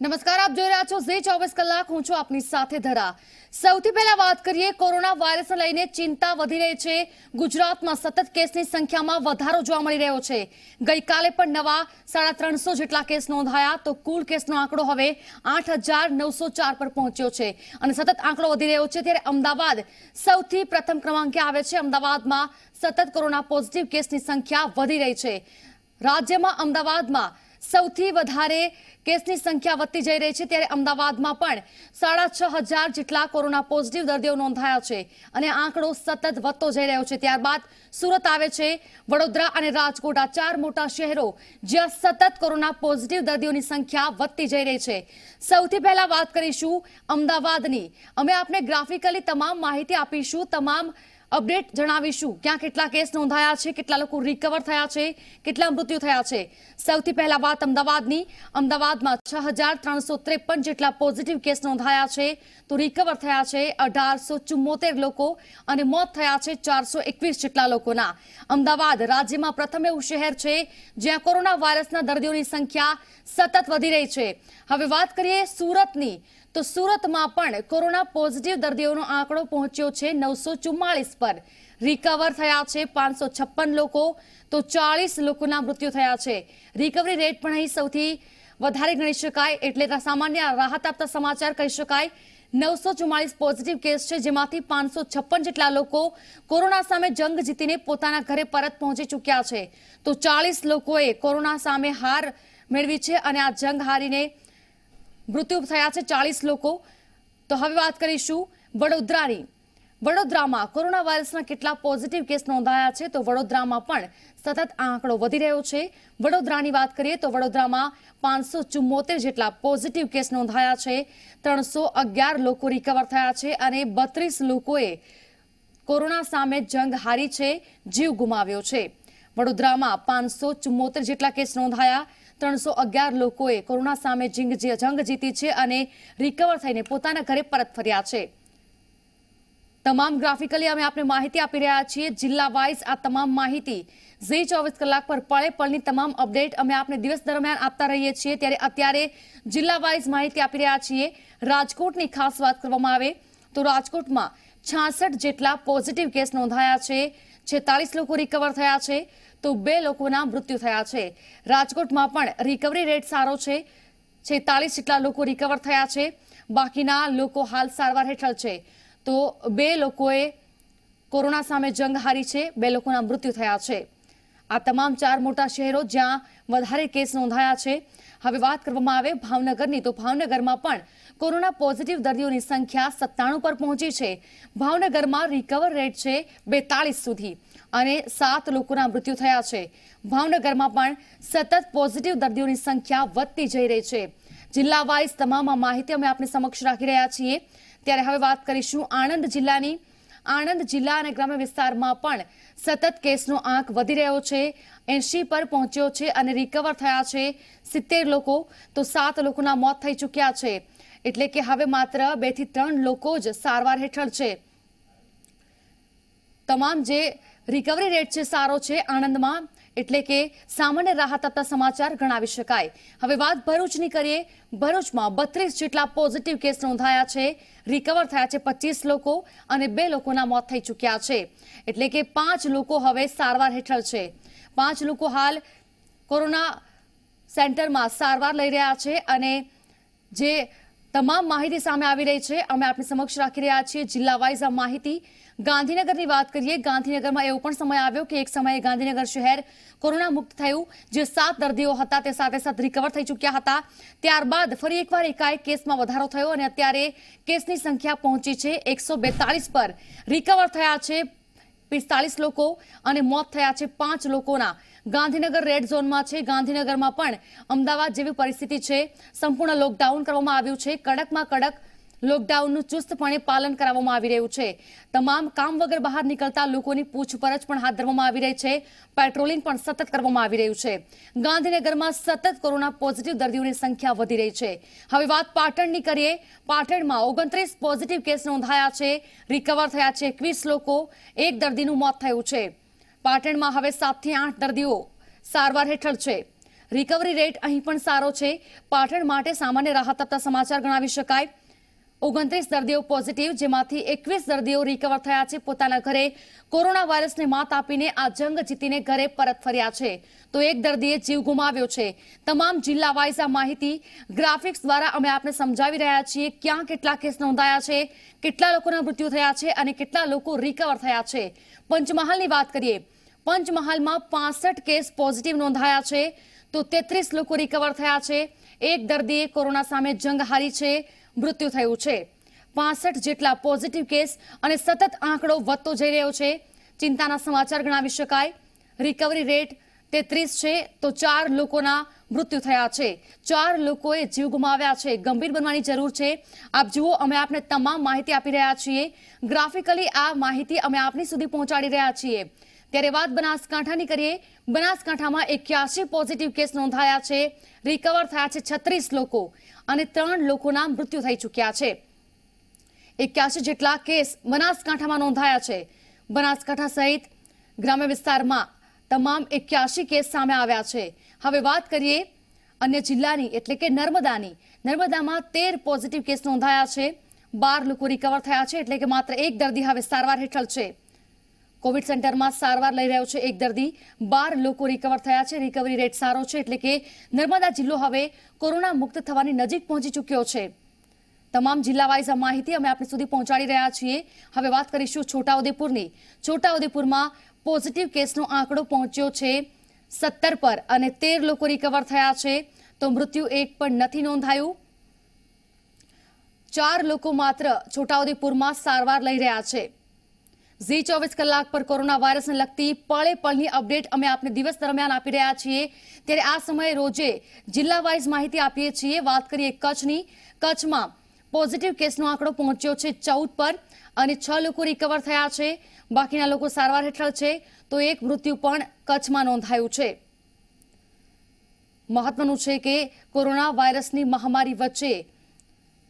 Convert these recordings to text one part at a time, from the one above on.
નમસ્કાર, આપ જોઈ રહ્યા છો ઝી ચોવીસ કલાક. હું છું આપની સાથે ધરા. સૌથી પહેલા વાત કરીએ કોરોના વાયરસને લઈને ચિંતા વધી રહી છે. ગુજરાતમાં સતત કેસની સંખ્યામાં વધારો જોવા મળી રહ્યો છે. ગઈકાલે પણ નવા સાડા ત્રણસો જેટલા કેસ નોંધાયા, તો કુલ કેસનો આંકડો હવે આઠ પર પહોંચ્યો છે. અને સતત આંકડો વધી રહ્યો છે ત્યારે અમદાવાદ સૌથી પ્રથમ ક્રમાંકે આવે છે. અમદાવાદમાં સતત કોરોના પોઝિટિવ કેસની સંખ્યા વધી રહી છે. રાજ્યમાં અમદાવાદમાં સૌથી વધારે કેસની સંખ્યા વધતી જઈ રહી છે ત્યારે અમદાવાદમાં પણ સાડા છ હજાર જેટલા કોરોના પોઝિટિવ દર્દીઓ નોંધાયા છે અને આંકડો સતત વધતો જઈ રહ્યો છે. ત્યારબાદ સુરત આવે છે, વડોદરા અને રાજકોટ આ ચાર મોટા શહેરો જ્યાં સતત કોરોના પોઝિટિવ દર્દીઓની સંખ્યા વધતી જઈ રહી છે. સૌથી પહેલા વાત કરીશું અમદાવાદની. અમે આપને ગ્રાફિકલી તમામ માહિતી આપીશું, તમામ અપડેટ જણાવીશું. ક્યાં કેટલા કેસ નોંધાયા છે, કેટલા લોકો રિકવર થયા છે, કેટલા મૃત્યુ થયા છે. સૌથી પહેલા વાત અમદાવાદની. અમદાવાદમાં છ જેટલા પોઝિટિવ કેસ નોંધાયા છે, તો રિકવર થયા છે અઢારસો લોકો અને મોત થયા છે ચારસો જેટલા લોકોના. અમદાવાદ રાજ્યમાં પ્રથમ એવું શહેર છે, જ્યાં કોરોના વાયરસના દર્દીઓની સંખ્યા સતત વધી રહી છે. હવે વાત કરીએ સુરતની. તો સુરતમાં પણ કોરોના પોઝિટિવ દર્દીઓનો આંકડો પહોંચ્યો છે નવસો ચુમ્માળીસ પર. રિકવર થયા છે પાંચસો છપ્પન લોકો, તો ચાળીસ લોકોના મૃત્યુ થયા છે. રિકવરી રેટ પણ અહીં સૌથી વધારે ગણી શકાય એટલે સામાન્ય રાહત આપતા સમાચાર કહી શકાય. નવસો ચુમ્માળીસ પોઝિટિવ કેસ છે, જેમાંથી પાંચસો છપ્પન જેટલા લોકો કોરોના સામે જંગ જીતીને પોતાના ઘરે પરત પહોંચી ચૂક્યા છે. તો ચાલીસ લોકોએ કોરોના સામે હાર મેળવી છે અને આ જંગ હારીને મૃત્યુ થયા છે ચાલીસ લોકો. તો હવે વાત કરીશું વડોદરાની. વડોદરામાં કોરોના વાયરસના કેટલા પોઝિટિવ કેસ નોંધાયા છે તો વડોદરામાં પણ સતત આંકડો વધી રહ્યો છે. વડોદરાની વાત કરીએ તો વડોદરામાં પાંચસો ચુમ્મોતેર જેટલા પોઝિટિવ કેસ નોંધાયા છે. ત્રણસો અગિયાર લોકો રિકવર થયા છે અને બત્રીસ લોકોએ કોરોના સામે જંગ હારી છે, જીવ ગુમાવ્યો છે. વડોદરામાં પાંચસો ચુમ્મોતેર જેટલા કેસ નોંધાયા. ત્રણસો અગિયાર લોકોએ કોરોના સામે જંગ જીતી છે અને રિકવર થઈને પોતાના ઘરે પરત ફર્યા છે. તમામ ગ્રાફિકલી અમે આપને માહિતી આપી રહ્યા છીએ. જિલ્લા વાઇઝ આ તમામ માહિતી ઝી ચોવીસ કલાક પર પળે પળની તમામ અપડેટ અમે આપને દિવસ દરમિયાન આપતા રહીએ છીએ. ત્યારે અત્યારે જિલ્લા વાઇઝ માહિતી આપી રહ્યા છીએ. રાજકોટની ખાસ વાત કરવામાં આવે તો રાજકોટમાં છાસઠ જેટલા પોઝિટિવ કેસ નોંધાયા છે. છેતાલીસ લોકો રિકવર થયા છે. તો બે લોકોના મૃત્યુ થયા છે. રાજકોટમાં પણ રિકવરી રેટ સારો છે. છેતાલીસ જેટલા લોકો રિકવર થયા છે. બાકીના લોકો હાલ સારવાર હેઠળ છે. તો બે લોકોએ કોરોના સામે જંગ હારી છે. બે લોકોના મૃત્યુ થયા છે. આ તમામ ચાર મોટા શહેરો જ્યાં વધારે કેસ નોંધાયા છે. હવે વાત કરવામાં આવે ભાવનગરની. તો ભાવનગરમાં પણ કોરોના પોઝિટિવ દર્દીઓની સંખ્યા સત્તાણું પર પહોંચી છે. ભાવનગરમાં રિકવર રેટ છે બેતાળીસ સુધી. અને સાત લોકોના મૃત્યુ થયા છે. ભાવનગરમાં પણ સતત પોઝિટિવ દર્દીઓની સંખ્યા વધતી જઈ રહી છે. જિલ્લા વાઇઝ તમામ માહિતી અમે આપની સમક્ષ રાખી રહ્યા છીએ. ત્યારે હવે વાત કરીશું આણંદ જિલ્લાની. આણંદ જિલ્લા અને ગ્રામ્ય વિસ્તારમાં પણ સતત કેસનો આંક વધી રહ્યો છે. એંશી પર પહોંચ્યો છે અને રિકવર થયા છે સિત્તેર લોકો. તો સાત લોકોના મોત થઈ ચૂક્યા છે. એટલે કે હવે માત્ર બેથી ત્રણ લોકો જ સારવાર હેઠળ છે. તમામ જે રિકવરી રેટ છે સારો છે આણંદમાં, એટલે કે સામાન્ય રાહત આપતા સમાચાર ગણાવી શકાય. હવે વાત ભરૂચની કરીએ. ભરૂચમાં બત્રીસ જેટલા પોઝિટિવ કેસ નોંધાયા છે. રિકવર થયા છે પચીસ લોકો અને બે લોકોના મોત થઈ ચૂક્યા છે. એટલે કે પાંચ લોકો હવે સારવાર હેઠળ છે. પાંચ લોકો હાલ કોરોના સેન્ટરમાં સારવાર લઈ રહ્યા છે અને જે તમામ માહિતી સામે આવી રહી છે. અમે આપની સમક્ષ રાખી રહ્યા છીએ. જિલ્લા વાઇઝ આ માહિતી ગાંધીનગરની વાત કરીએ. ગાંધીનગરમાં એવો પણ સમય આવ્યો કે એક સમયે ગાંધીનગર શહેર કોરોના મુક્ત થયું. જે સાત દર્દીઓ હતા તે સાથે સાથ રિકવર થઈ ચૂક્યા હતા. ત્યારબાદ ફરી એકવાર એકાએક કેસમાં વધારો થયો અને અત્યારે કેસની સંખ્યા પહોંચી છે. એકસો પર રિકવર થયા છે. પિસ્તાલીસ લોકો અને મોત થયા છે પાંચ લોકોના. ગાંધીનગર રેડ ઝોનમાં છે. ગાંધીનગરમાં પણ અમદાવાદ જેવી પરિસ્થિતિ છે. સંપૂર્ણ લોકડાઉન કરવામાં આવ્યું છે. કડકમાં કડક લોકડાઉનનું ચુસ્તપણે પાલન કરાવવામાં આવી રહ્યું છે. તમામ કામ વગર બહાર નીકળતા લોકોની પૂછપરછ પણ હાથ ધરવામાં આવી રહી છે. પેટ્રોલિંગ પણ સતત કરવામાં આવી રહ્યું છે. ગાંધીનગરમાં સતત કોરોના પોઝિટિવ દર્દીઓની સંખ્યા વધી રહી છે. હવે વાત પાટણની કરીએ. પાટણમાં ઓગણત્રીસ પોઝિટિવ કેસ નોંધાયા છે. રિકવર થયા છે એકવીસ લોકો. એક દર્દીનું મોત થયું છે. પાટણમાં હવે સાતથી આઠ દર્દીઓ સારવાર હેઠળ છે. રિકવરી રેટ અહીં પણ સારો છે. પાટણ માટે સામાન્ય રાહત આપતા સમાચાર ગણાવી શકાય. ઓગણત્રીસ દર્દીઓ પોઝિટિવ, જેમાંથી એકવીસ દર્દીઓ રિકવર થયા છે પોતાના ઘરે. કોરોના વાયરસને માત આપીને આ જંગ જીતીને ઘરે પરત ફર્યા છે. તો એક દર્દીએ જીવ ગુમાવ્યો છે. તમામ જિલ્લા વાઇઝ આ માહિતી ગ્રાફિક્સ દ્વારા અમે આપને સમજાવી રહ્યા છીએ ક્યાં કેટલા કેસ નોંધાયા છે, કેટલા લોકોના મૃત્યુ થયા છે અને કેટલા લોકો રિકવર થયા છે. પંચમહાલની વાત કરીએ. પંચમહાલમાં પાસઠ કેસ પોઝિટિવ નોંધાયા છે. તો તેત્રીસ લોકો રિકવર થયા છે. એક દર્દીએ કોરોના સામે જંગ હારી છે. મૃત્યુ થયું છે. પાસઠ જેટલા પોઝિટિવ કેસ અને સતત આંકડો વધતો જઈ રહ્યો છે. ચિંતાના સમાચાર ગણાવી શકાય. રિકવરી રેટ તેત્રીસ છે તો ચાર લોકોના મૃત્યુ થયા છે. ચાર લોકોએ જીવ ગુમાવ્યા છે. ગંભીર બનવાની જરૂર છે. આપ જુઓ, અમે આપને તમામ માહિતી આપી રહ્યા છીએ. ગ્રાફિકલી આ માહિતી અમે આપની સુધી પહોંચાડી રહ્યા છીએ. ત્યારે વાત બનાસકાંઠાની કરીએ. બનાસકાંઠામાં એક્યાસી પોઝિટિવ કેસ નોંધાયા છે. રિકવર થયા છે છત્રીસ લોકો અને ત્રણ લોકોના મૃત્યુ થઈ ચૂક્યા છે. એક્યાસી જેટલા કેસ બનાસકાંઠામાં નોંધાયા છે. બનાસકાંઠા સહિત ગ્રામ્ય વિસ્તારમાં તમામ એક્યાસી કેસ સામે આવ્યા છે. હવે વાત કરીએ અન્ય જિલ્લાની, એટલે કે નર્મદાની. નર્મદામાં તેર પોઝિટિવ કેસ નોંધાયા છે. બાર લોકો રિકવર થયા છે, એટલે કે માત્ર એક દર્દી હવે સારવાર હેઠળ છે. કોવિડ સેન્ટરમાં સારવાર લઈ રહ્યો છે એક દર્દી. બાર લોકો રિકવર થયા છે. રિકવરી રેટ સારો છે એટલે કે નર્મદા જિલ્લો હવે કોરોના મુક્ત થવાની નજીક પહોંચી ચૂક્યો છે. તમામ જિલ્લા વાઇઝ આ માહિતી અમે આપણી સુધી પહોંચાડી રહ્યા છીએ. હવે વાત કરીશું છોટાઉદેપુરની. છોટાઉદેપુરમાં પોઝિટિવ કેસનો આંકડો પહોંચ્યો છે સત્તર પર અને તેર લોકો રિકવર થયા છે. તો મૃત્યુ એક પણ નથી નોંધાયું. ચાર લોકો માત્ર છોટાઉદેપુરમાં સારવાર લઈ રહ્યા છે. ઝી ચોવીસ કલાક પર કોરોના વાયરસને લગતી પળે પળની અપડેટ અમે આપને દિવસ દરમિયાન આપી રહ્યા છીએ. ત્યારે આ સમયે રોજે જિલ્લા વાઇઝ માહિતી આપીએ છીએ. વાત કરીએ કચ્છની. કચ્છમાં પોઝિટિવ કેસનો આંકડો પહોંચ્યો છે ચૌદ પર અને છ લોકો રિકવર થયા છે. બાકીના લોકો સારવાર હેઠળ છે. તો એક મૃત્યુ પણ કચ્છમાં નોંધાયું છે. મહત્વનું છે કે કોરોના વાયરસની મહામારી વચ્ચે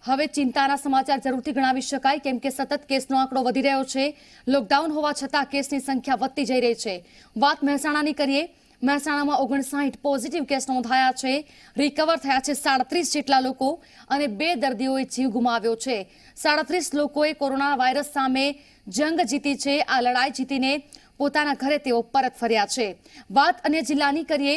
હવે ચિંતાના સમાચાર જરૂરથી ગણાવી શકાય, કેમ કે સતત કેસનો આંકડો વધી રહ્યો છે. લોકડાઉન હોવા છતાં કેસની સંખ્યા વધતી જઈ રહી છે. વાત મહેસાણાની કરીએ, મહેસાણામાં ઓગણસાઠ પોઝિટિવ કેસ નોંધાયા છે. રિકવર થયા છે સાડત્રીસ જેટલા લોકો અને બે દર્દીઓએ જીવ ગુમાવ્યો છે. સાડત્રીસ લોકોએ કોરોના વાયરસ સામે જંગ જીતી છે. આ લડાઈ જીતીને પોતાના ઘરે તેઓ પરત ફર્યા છે. વાત અન્ય જિલ્લાની કરીએ,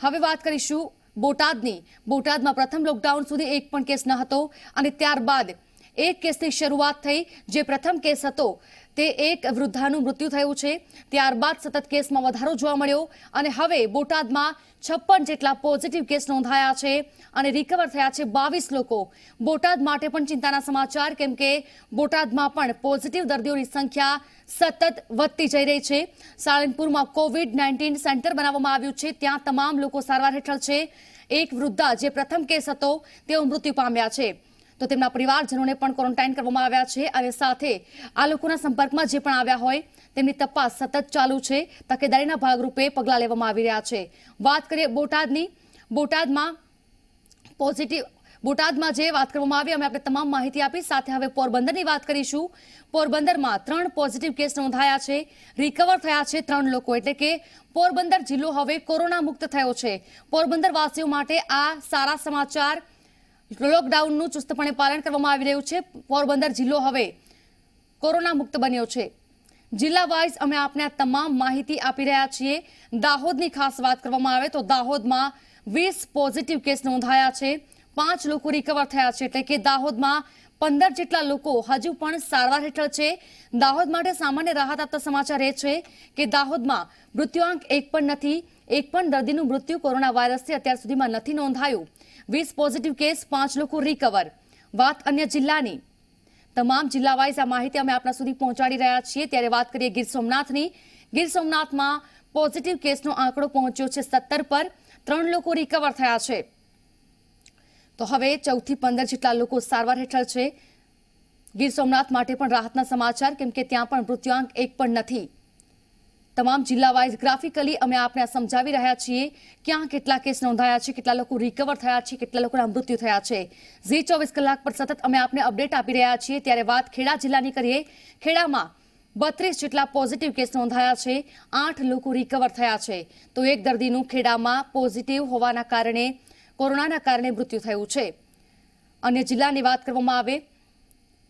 હવે વાત કરીશું બોટાદની. બોટાદમાં પ્રથમ લોકડાઉન સુધી એક પણ કેસ ન હતો અને ત્યારબાદ એક કેસની શરૂઆત થઈ, જે પ્રથમ કેસ હતો. તે એક વૃદ્ધાનું મૃત્યુ થયું છે. ત્યારબાદ સતત કેસમાં વધારો જોવા મળ્યો અને હવે બોટાદમાં છપ્પન જેટલા પોઝિટિવ કેસ નોંધાયા છે અને રિકવર થયા છે બાવીસ લોકો. બોટાદ માટે પણ ચિંતાના સમાચાર, કેમ કે બોટાદમાં પણ પોઝિટિવ દર્દીઓની સંખ્યા સતત વધતી જઈ રહી છે. સાળંગપુરમાં કોવિડ નાઇન્ટીન સેન્ટર બનાવવામાં આવ્યું છે. ત્યાં તમામ લોકો સારવાર હેઠળ છે. એક વૃદ્ધા જે પ્રથમ કેસ હતો, તેઓ મૃત્યુ પામ્યા છે. તો તેમના પરિવારજનોને પણ ક્વોરન્ટાઇન કરવામાં આવ્યા છે. અને સાથે આ લોકોના સંપર્કમાં જે પણ આવ્યા હોય, તેમની તપાસ સતત ચાલુ છે. તકેદારીના ભાગરૂપે પગલાં લેવામાં આવી રહ્યા છે. વાત કરીએ બોટાદની. બોટાદમાં પોઝિટિવ બોટાદમાં જે વાત કરવામાં આવી, અમે આપણે તમામ માહિતી આપી. સાથે હવે પોરબંદરની વાત કરીશું. પોરબંદરમાં ત્રણ પોઝિટિવ કેસ નોંધાયા છે. રિકવર થયા છે ત્રણ લોકો. એટલે કે પોરબંદર જિલ્લો હવે કોરોના મુક્ત થયો છે. પોરબંદર વાસીઓ માટે આ સારા સમાચાર લોકડાઉનનું ચુસ્તપણે પાલન કરવામાં આવી રહ્યું છે, પોરબંદર જિલ્લો હવે કોરોના મુક્ત બન્યો છે. જિલ્લા વાઇઝ અમે આપને આ તમામ માહિતી આપી રહ્યા છીએ. દાહોદની ખાસ વાત કરવામાં આવે તો દાહોદમાં વીસ પોઝિટિવ કેસ નોંધાયા છે. પાંચ લોકો રિકવર થયા છે. એટલે કે દાહોદમાં પંદર જેટલા લોકો હજુ પણ સારવાર હેઠળ છે. દાહોદ માટે સામાન્ય રાહત આપતા સમાચાર એ છે કે દાહોદમાં મૃત્યુઆંક એક પણ નથી, એક પણ દર્દીનું મૃત્યુ કોરોના વાયરસથી અત્યાર સુધીમાં નથી નોંધાયું. વીસ પોઝિટિવ કેસ, પાંચ લોકો રિકવર વાત અન્ય જિલ્લાની. તમામ જિલ્લા વાઇઝ આ માહિતી અમે આપણા સુધી પહોંચાડી રહ્યા છીએ. ત્યારે વાત કરીએ ગીર સોમનાથની. ગીર સોમનાથમાં પોઝિટિવ કેસનો આંકડો પહોંચ્યો છે સત્તર પર. ત્રણ લોકો રિકવર થયા છે. તો હવે ચૌદથી પંદર જેટલા લોકો સારવાર હેઠળ છે. ગીર સોમનાથ માટે પણ રાહતના સમાચાર, કેમ કે ત્યાં પણ મૃત્યુઆંક એક પણ નથી. તમામ જિલ્લા વાઇઝ ગ્રાફિકલી અમે આપને સમજાવી રહ્યા છીએ ક્યાં કેટલા કેસ નોંધાયા છે, કેટલા લોકો રિકવર થયા છે, કેટલા લોકોના મૃત્યુ થયા છે. ઝી ચોવીસ કલાક પર સતત અમે આપને અપડેટ આપી રહ્યા છીએ. ત્યારે વાત ખેડા જિલ્લાની કરીએ, ખેડામાં બત્રીસ જેટલા પોઝિટિવ કેસ નોંધાયા છે, આઠ લોકો રિકવર થયા છે. તો એક દર્દીનું ખેડામાં પોઝિટિવ હોવાના કારણે, કોરોનાના કારણે મૃત્યુ થયું છે. અને જિલ્લાની વાત કરવામાં આવે,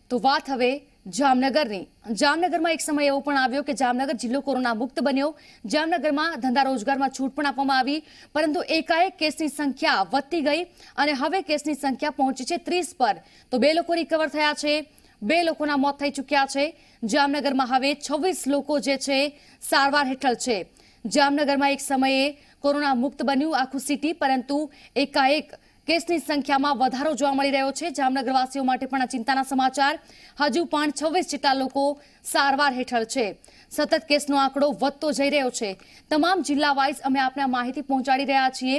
તો વાત હવે જામનગરની. જામનગરમાં એક સમય એવો પણ આવ્યો કે જામનગર જિલ્લો કોરોના મુક્ત બન્યો. જામનગરમાં ધંધા રોજગારમાં છૂટ પણ આપવામાં આવી, પરંતુ એકાએક કેસની સંખ્યા વધતી ગઈ અને હવે કેસની સંખ્યા પહોંચી છે ત્રીસ પર. તો બે લોકો રિકવર થયા છે, બે લોકોના મોત થઈ ચૂક્યા છે. જામનગરમાં હવે છવ્વીસ લોકો જે છે સારવાર હેઠળ છે. જામનગરમાં એક સમયે કોરોના મુક્ત બન્યું આખું સિટી, પરંતુ એકાએક કેસની સંખ્યામાં વધારો જોવા મળી રહ્યો છે. જામનગરવાસીઓ માટે પણ આ ચિંતાના સમાચાર. હજુ પણ છવ્વીસ જેટલા લોકો સારવાર હેઠળ છે. સતત કેસનો આંકડો વધતો જઈ રહ્યો છે. તમામ જિલ્લા વાઇઝ અમે આપને માહિતી પહોંચાડી રહ્યા છીએ.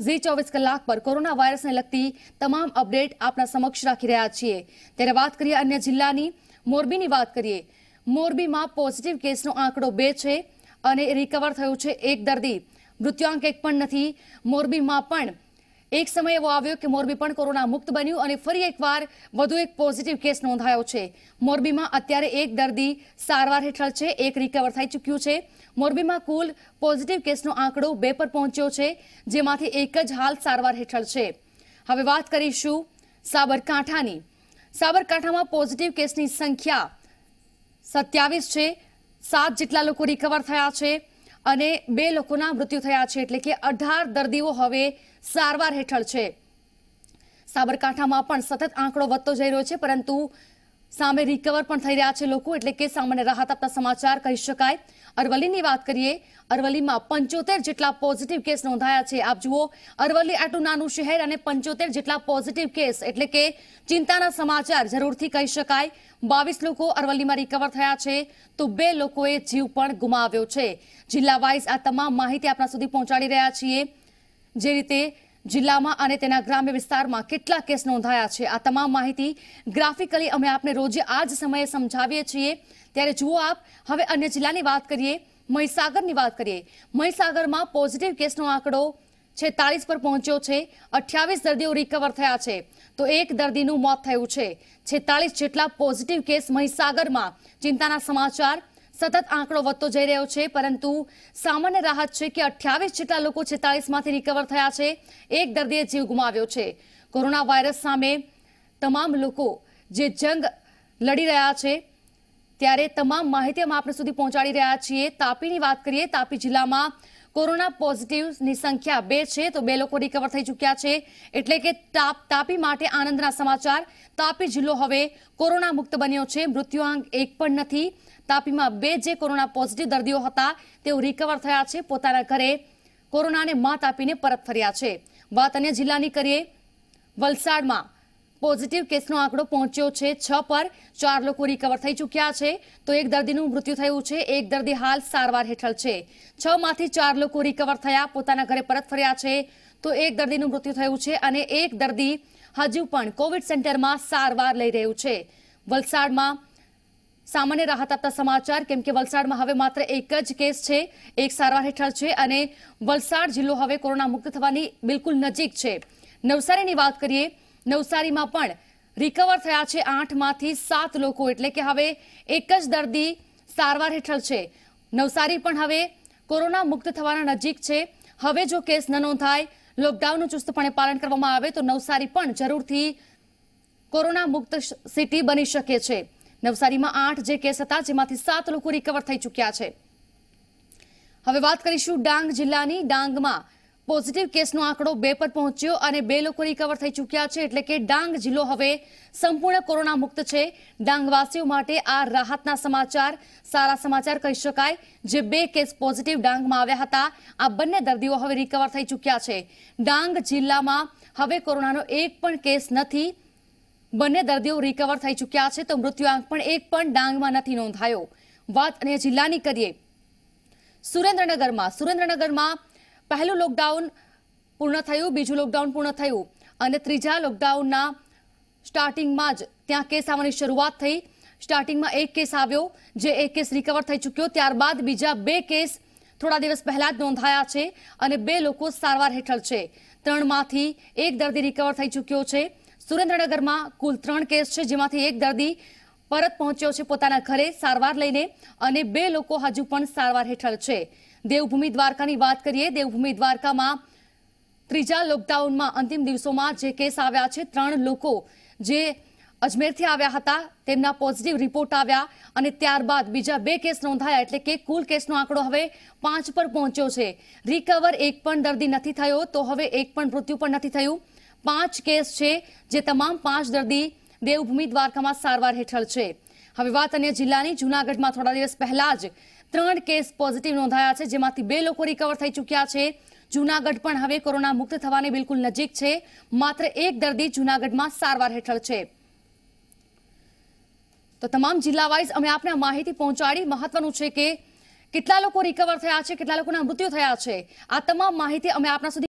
ઝી ચોવીસ કલાક પર કોરોના વાયરસને લગતી તમામ અપડેટ આપના સમક્ષ રાખી રહ્યા છીએ. ત્યારે વાત કરીએ અન્ય જિલ્લાની. મોરબીની વાત કરીએ. મોરબીમાં પોઝિટિવ કેસનો આંકડો બે છે અને રિકવર થયું છે એક દર્દી. મૃત્યુઆંક એક પણ નથી. મોરબીમાં પણ એક સમય એવો આવ્યો કે મોરબી પણ કોરોના મુક્ત બન્યું અને ફરી એકવાર વધુ એક પોઝિટિવ કેસ નોંધાયો છે. મોરબીમાં અત્યારે એક દર્દી સારવાર હેઠળ છે, એક રિકવર થઈ ચૂક્યું છે. મોરબીમાં કુલ પોઝિટિવ કેસનો આંકડો બે પર પહોંચ્યો છે, જેમાંથી એક જ હાલ સારવાર હેઠળ છે. હવે વાત કરીશું સાબરકાંઠાની. સાબરકાંઠામાં પોઝિટિવ કેસની સંખ્યા સત્યાવીસ છે. સાત જેટલા લોકો રિકવર થયા છે. અને બે લોકોના મૃત્યુ થયા છે એટલે કે અઢાર દર્દીઓ હવે સારવાર હેઠળ છે. સાબરકાંઠામાં પણ સતત આંકડો વધતો જઈ રહ્યો છે, પરંતુ સામે રિકવર પણ થઈ રહ્યા છે લોકો, એટલે કે સામાન્ય રાહત આપતા સમાચાર કહી શકાય. અરવલ્લીની વાત કરીએ, અરવલ્લીમાં પંચોતેર જેટલા પોઝિટિવ કેસ નોંધાયા છે. આપ જુઓ, અરવલ્લી આટલું નાનું શહેર અને પંચોતેર જેટલા પોઝિટિવ કેસ એટલે કે ચિંતાના સમાચાર જરૂરથી કહી શકાય. બાવીસ લોકો અરવલ્લીમાં રિકવર થયા છે, તો બે લોકોએ જીવ પણ ગુમાવ્યો છે. જિલ્લા વાઇઝ આ તમામ માહિતી આપણા સુધી પહોંચાડી રહ્યા છીએ. જે રીતે જિલ્લામાં અને તેના ગ્રામ્ય વિસ્તારમાં કેટલા કેસ નોંધાયા છે? આ તમામ માહિતી ગ્રાફિકલી અમે આપને રોજે આ જ સમયે સમજાવીએ છીએ. ત્યારે જુઓ આપ, હવે અન્ય જિલ્લાની વાત કરીએ, મહીસાગરની વાત કરીએ. મહીસાગરમાં પોઝિટિવ કેસનો આંકડો છેતાલીસ પર પહોંચ્યો છે. અઠ્યાવીસ દર્દીઓ રિકવર થયા છે. તો એક દર્દીનું મોત થયું છે. છેતાલીસ જેટલા પોઝિટિવ કેસ મહીસાગરમાં. ચિંતાના સમાચાર સતત આંકડો વધતો જઈ રહ્યો છે, પરંતુ સામાન્ય રાહત છે કે અઠ્યાવીસ જેટલા લોકો છેતાલીસમાંથી રિકવર થયા છે. એક દર્દીએ જીવ ગુમાવ્યો છે. કોરોના વાયરસ સામે તમામ લોકો જે જંગ લડી રહ્યા છે, ત્યારે તમામ માહિતી અમે આપણે સુધી પહોંચાડી રહ્યા છીએ. તાપીની વાત કરીએ, તાપી જિલ્લામાં કોરોના પોઝિટિવની સંખ્યા બે છે, તો બે લોકો રિકવર થઈ ચૂક્યા છે. એટલે કે તાપ, તાપી માટે આનંદના સમાચાર. તાપી જિલ્લો હવે કોરોના મુક્ત બન્યો છે. મૃત્યુઆંક એક પણ નથી. તાપીમાં બે જે કોરોના પોઝિટિવ દર્દીઓ હતા, તેઓ રિકવર થયા છે. પોતાના ઘરે કોરોનાને માત આપીને પરત ફર્યા છે. વાત અન્ય જિલ્લાની કરીએ. વલસાડમાં પોઝિટિવ કેસનો આંકડો પહોંચ્યો છે. છ પર ચાર લોકો રિકવર થઈ ચૂક્યા છે. તો એક દર્દીનું મૃત્યુ થયું છે. એક દર્દી હાલ સારવાર હેઠળ છે. છ માંથી ચાર લોકો રિકવર થયા. પોતાના ઘરે પરત ફર્યા છે. તો એક દર્દીનું મૃત્યુ થયું છે અને એક દર્દી હજુ પણ કોવિડ સેન્ટરમાં સારવાર લઈ રહ્યું છે. વલસાડમાં સામાન્ય રાહત આપતા સમાચાર, કેમ કે વલસાડમાં હવે માત્ર એક જ કેસ છે. એક સારવાર હેઠળ છે અને વલસાડ જિલ્લો હવે કોરોના મુક્ત થવાની બિલકુલ નજીક છે. નવસારીની વાત કરીએ નવસારીમાં પણ રિકવર થયા છે આઠમાંથી સાત લોકો. એટલે કે હવે એક જ દર્દી સારવાર હેઠળ છે. નવસારી પણ હવે કોરોના મુક્ત થવાના નજીક છે. હવે જો કેસ ન નોંધાય, લોકડાઉનનું ચુસ્તપણે પાલન કરવામાં આવે તો નવસારી પણ જરૂરથી કોરોના મુક્ત સિટી બની શકે છે. નવસારીમાં આઠ જે કેસ હતા, જેમાંથી સાત લોકો રિકવર થઈ ચૂક્યા છે. હવે વાત કરીશું ડાંગ જિલ્લાની. ડાંગમાં પોઝિટિવ કેસનો આંકડો બે પર પહોંચ્યો અને બે લોકો રિકવર થઈ ચૂક્યા છે એટલે કે ડાંગ જિલ્લો હવે સંપૂર્ણ કોરોના મુક્ત છે. ડાંગવાસીઓ માટે આ રાહતના સમાચાર, સારા સમાચાર કહી શકાય, જે બે કેસ પોઝિટિવ ડાંગમાં આવ્યા હતા. આ બંને દર્દીઓ હવે રિકવર થઈ ચૂક્યા છે. ડાંગ જિલ્લામાં હવે કોરોનાનો એક પણ કેસ નથી. બંને દર્દીઓ રિકવર થઈ ચૂક્યા છે તો મૃત્યુઆંક પણ એક પણ ડાંગમાં નથી નોંધાયો. વાત અને જિલ્લાની કરીએ. સુરેન્દ્રનગરમાં સુરેન્દ્રનગરમાં પહેલું લોકડાઉન પૂર્ણ થયું, બીજું લોકડાઉન પૂર્ણ થયું. અને ત્રીજા લોકડાઉનના સ્ટાર્ટિંગમાં જ ત્યાં કેસ આવવાની શરૂઆત થઈ. સ્ટાર્ટિંગમાં એક કેસ આવ્યો, જે એક કેસ રિકવર થઈ ચૂક્યો. ત્યારબાદ બીજા બે કેસ થોડા દિવસ પહેલા જ નોંધાયા છે અને બે લોકો સારવાર હેઠળ છે. ત્રણમાંથી એક દર્દી રિકવર થઈ ચૂક્યો છે. સુરેન્દ્રનગરમાં કુલ ત્રણ કેસ છે, જેમાંથી એક દર્દી પરત પહોંચ્યો છે પોતાના ઘરે સારવાર લઈને અને બે લોકો હજુ પણ સારવાર હેઠળ છે. દેવભૂમિ દ્વારકાની વાત કરીએ, દેવભૂમિ દ્વારકામાં ત્રીજા લોકડાઉનમાં અંતિમ દિવસોમાં જે કેસ આવ્યા છે, ત્રણ લોકો જે અજમેરથી આવ્યા હતા, તેમના પોઝિટિવ રિપોર્ટ આવ્યા અને ત્યારબાદ બીજા બે કેસ નોંધાયા, એટલે કે કુલ કેસનો આંકડો હવે પાંચ પર પહોંચ્યો છે. રિકવર એક પણ દર્દી નથી થયો, તો હવે એક પણ મૃત્યુ પણ નથી થયું. પાંચ કેસ છે, જે તમામ પાંચ દર્દી દેવભૂમિ દ્વારકામાં સારવાર હેઠળ છે. હવે વાત અન્ય જિલ્લાની, જૂનાગઢમાં થોડા દિવસ પહેલા જ ત્રણ કેસ પોઝિટિવ નોંધાયા છે, જેમાંથી બે લોકો રિકવર થઈ ચૂક્યા છે. જૂનાગઢ પણ હવે કોરોના મુક્ત થવાની બિલકુલ નજીક છે. માત્ર એક દર્દી જૂનાગઢમાં સારવાર હેઠળ છે. તો તમામ જિલ્લા વાઇઝ અમે આપને માહિતી પહોંચાડી. મહત્વનું છે કે કેટલા લોકો રિકવર થયા છે, કેટલા લોકોના મૃત્યુ થયા છે. આ તમામ માહિતી અમે આપના સુધી